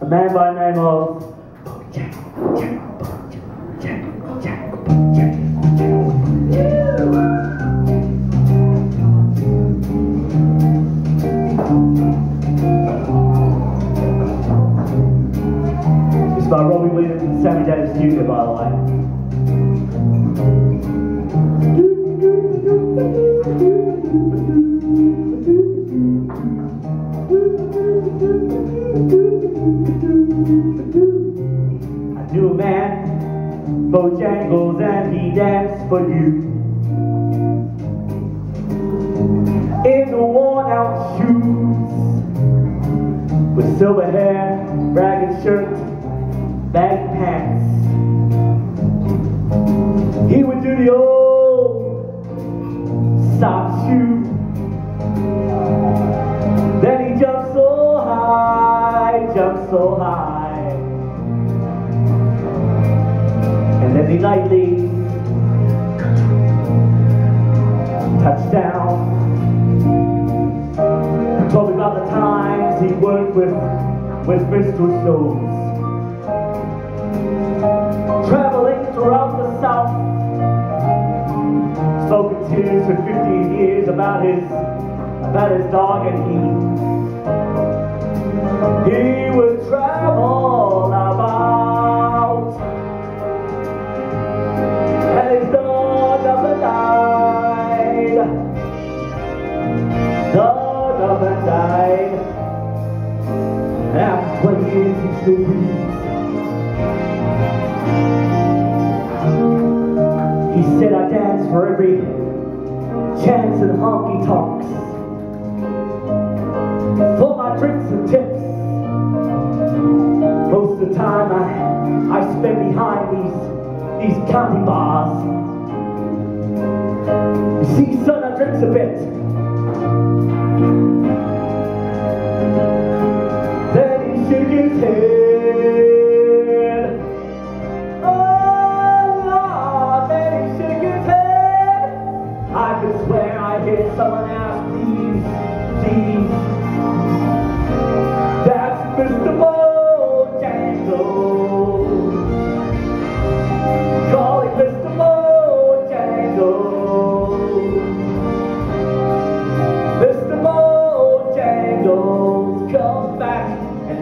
a man by the name of It's by Robbie Williams and Sammy Davis Jr. by the way. I knew a man, Bojangles, and he danced for you. In the worn out shoes, with silver hair, ragged shirt, baggy pants. He would do the old soft shoe. So high. And then he lightly touched down. Told me about the times he worked with, with Mr. Shows. Traveling throughout the South. Spoken to for 15 years about his, about his dog and he. He would travel about. And his dog never died. Dog never died. And after 20 years he still breathes. He said I dance for every chance and honky tonks. The time I, I spend behind these, these county bars. You see, son, I drinks a bit. Then he shook his head.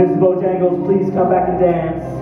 Mr. Bojangles, please come back and dance.